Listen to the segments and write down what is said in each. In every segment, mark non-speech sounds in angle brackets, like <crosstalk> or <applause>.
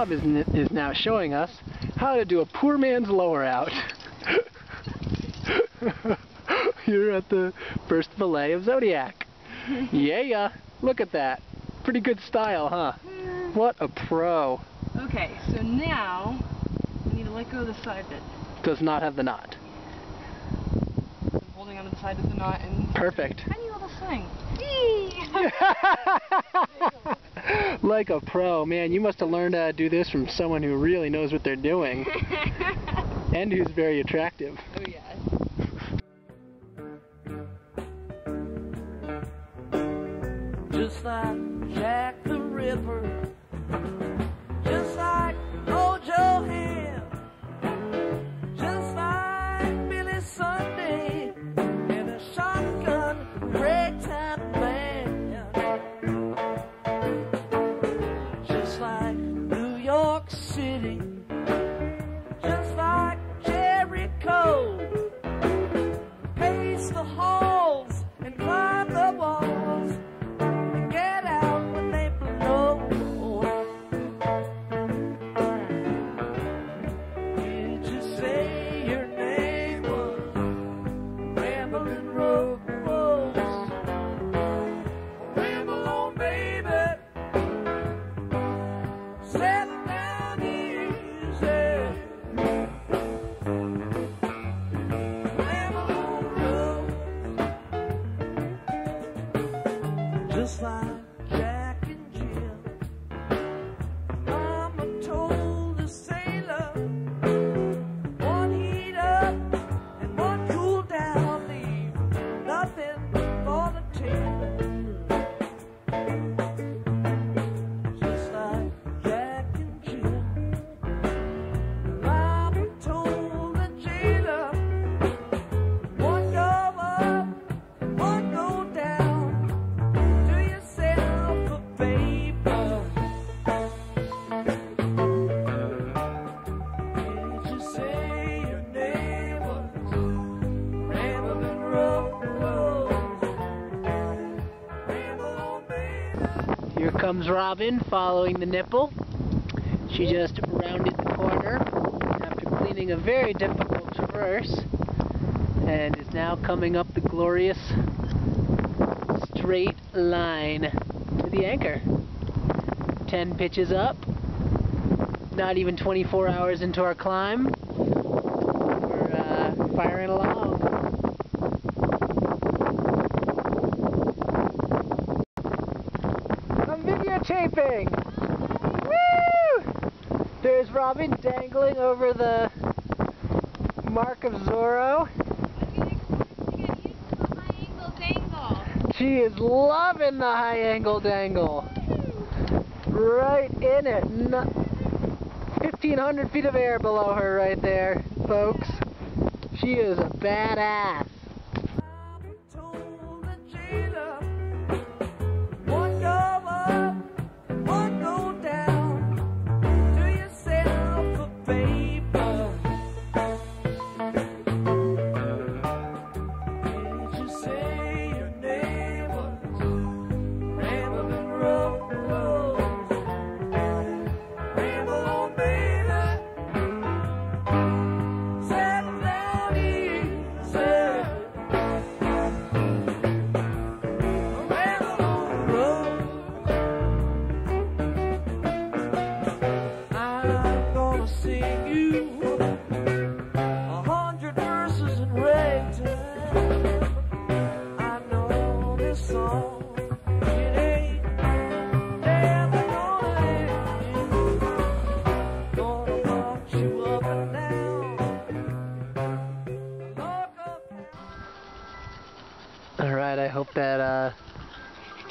Rob is, is now showing us how to do a poor man's lower out. <laughs> You're at the first fillet of Zodiac. <laughs> yeah, look at that. Pretty good style, huh? What a pro. Okay, so now I need to let go of the side bit. Does not have the knot. I'm holding onto the side of the knot and Perfect. tiny little swing. <laughs> like a pro. Man, you must have learned how to do this from someone who really knows what they're doing <laughs> and who's very attractive. oh yeah. just like Jack the Ripper, City, Here comes Robin following the nipple. She just rounded the corner after cleaning a very difficult traverse and is now coming up the glorious straight line to the anchor. 10 pitches up. Not even 24 hours into our climb. We're uh, firing along. I'm Woo! There's Robin dangling over the Mark of Zorro. She is loving the high angle dangle. Right in it. No- 1,500 feet of air below her right there, folks. She is a badass. Hope that uh,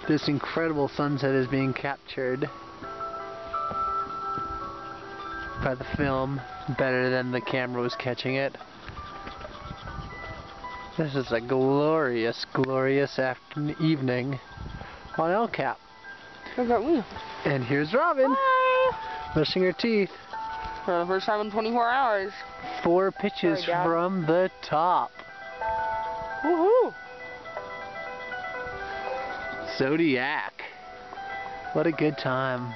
this incredible sunset is being captured by the film better than the camera was catching it. This is a glorious, glorious afternoon evening on El Cap. About we? And here's Robin, brushing her teeth. For the first time in 24 hours. Four pitches Sorry, from the top. Zodiac. What a good time.